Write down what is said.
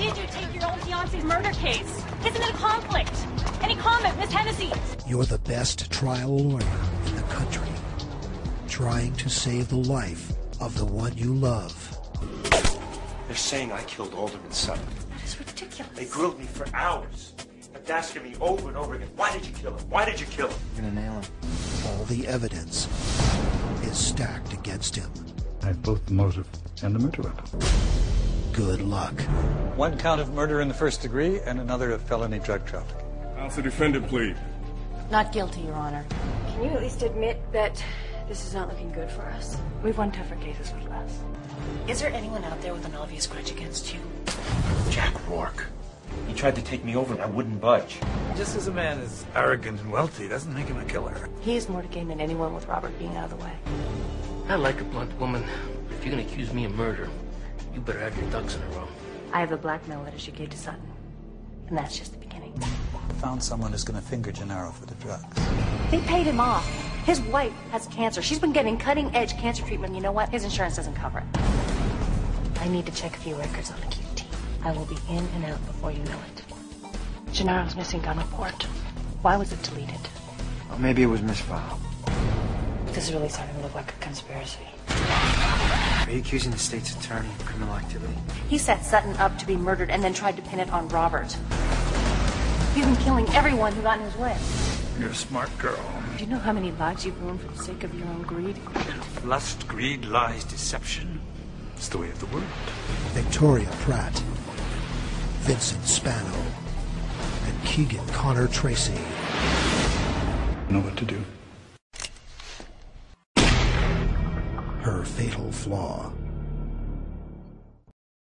did you take your own fiance's murder case? Isn't it a conflict? Any comment, Miss Hennessy? You're the best trial lawyer in the country, trying to save the life of the one you love. They're saying I killed Alderman Sutton. That's ridiculous. They grilled me for hours. Kept asking me over and over again, why did you kill him? Why did you kill him? You're gonna nail him. All the evidence is stacked against him. I have both the motive and the murder weapon. Good luck. One count of murder in the first degree and another of felony drug trafficking. How's the defendant plead? Not guilty, Your Honor. Can you at least admit that this is not looking good for us? We've won tougher cases with less. Is there anyone out there with an obvious grudge against you? Jack Rourke. He tried to take me over and I wouldn't budge. Just as a man is arrogant and wealthy doesn't make him a killer. He has more to gain than anyone with Robert being out of the way. I like a blunt woman. If you're gonna accuse me of murder, you better have your ducks in a row. I have the blackmail letters she gave to Sutton. And that's just the beginning. Found someone who's going to finger Gennaro for the drugs. They paid him off. His wife has cancer. She's been getting cutting edge cancer treatment. You know what? His insurance doesn't cover it. I need to check a few records on the QT. I will be in and out before you know it. Gennaro's missing gun report. Why was it deleted? Well, maybe it was misfiled. This is really starting to look like a conspiracy. Are you accusing the state's attorney of criminal activity? He set Sutton up to be murdered and then tried to pin it on Robert. He's been killing everyone who got in his way. You're a smart girl. Do you know how many lives you've ruined for the sake of your own greed? Lust, greed, lies, deception. It's the way of the world. Victoria Pratt, Vincent Spano, and Keegan Connor Tracy. Know what to do. Fatal flaw.